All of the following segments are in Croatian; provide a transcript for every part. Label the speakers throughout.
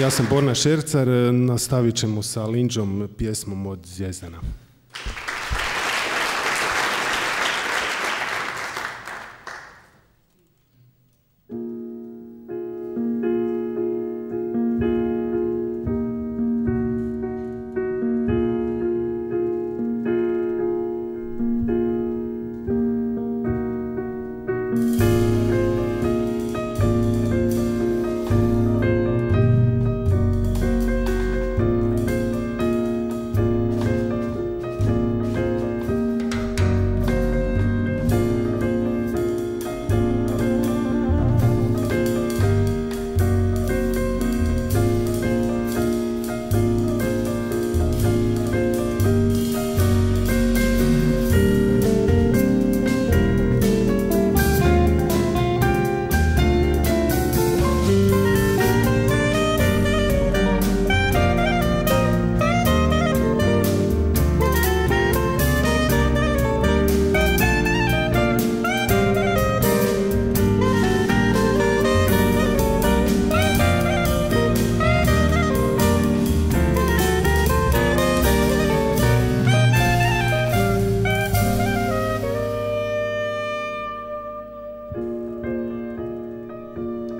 Speaker 1: Ja sam Borna Šercar, e, nastavit ćemo sa Linđom pjesmom od Zjezdana.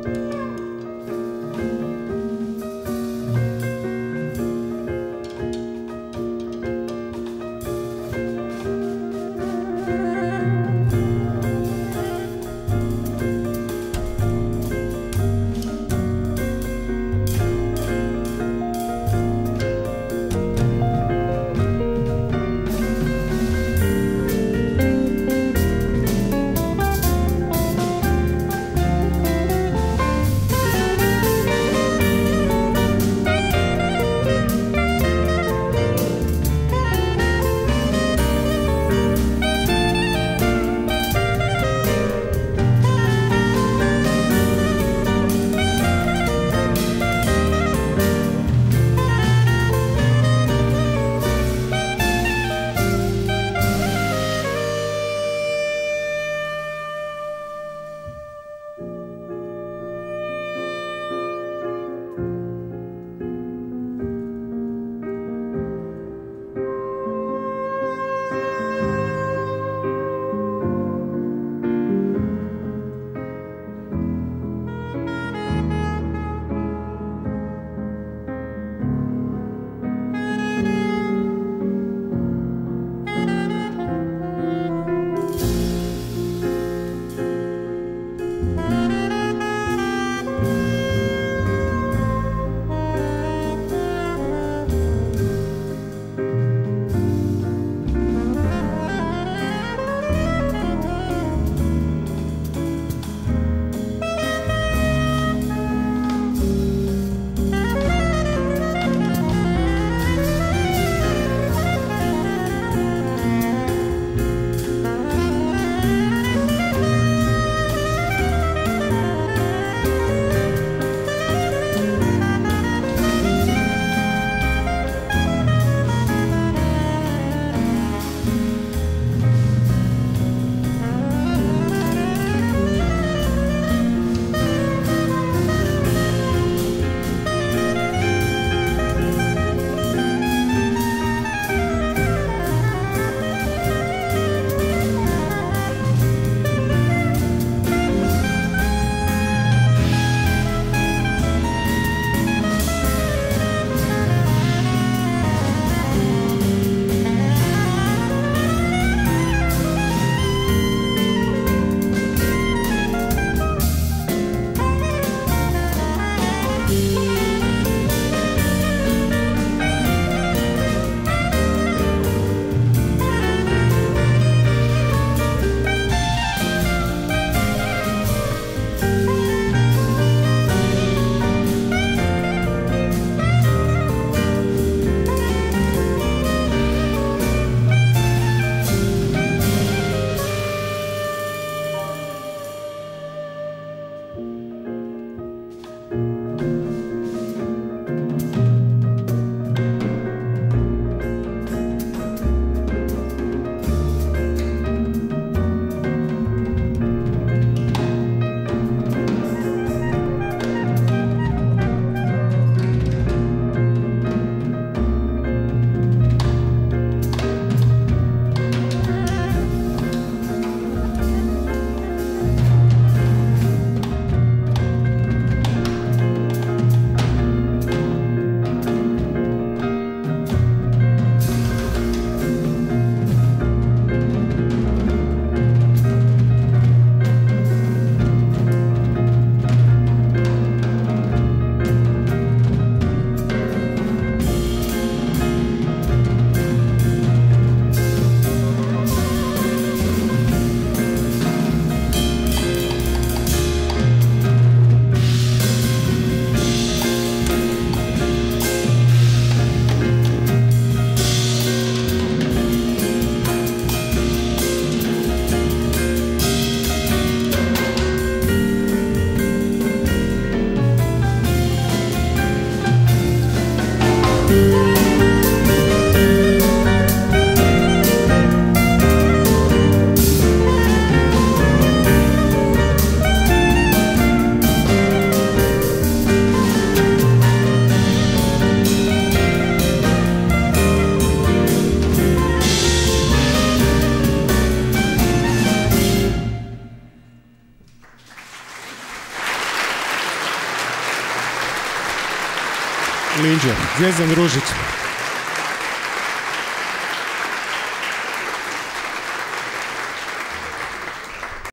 Speaker 1: 了。Linđo, Zvijezdan Ružić.